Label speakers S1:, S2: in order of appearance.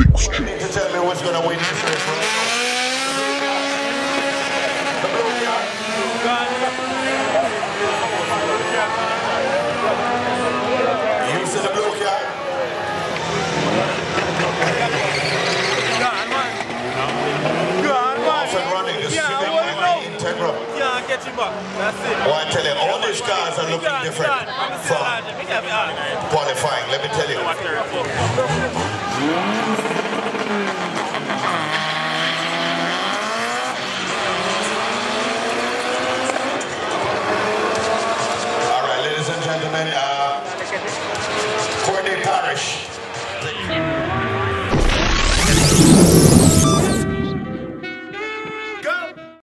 S1: Six
S2: You need to tell me what's gonna win this race right now. The blue car. You see the blue? Off and running. This is the Integra.
S3: Can't him back. That's it.
S2: Oh, I tell you, all these cars are looking different from qualifying. Let me tell you. seconds. Courtney Parish.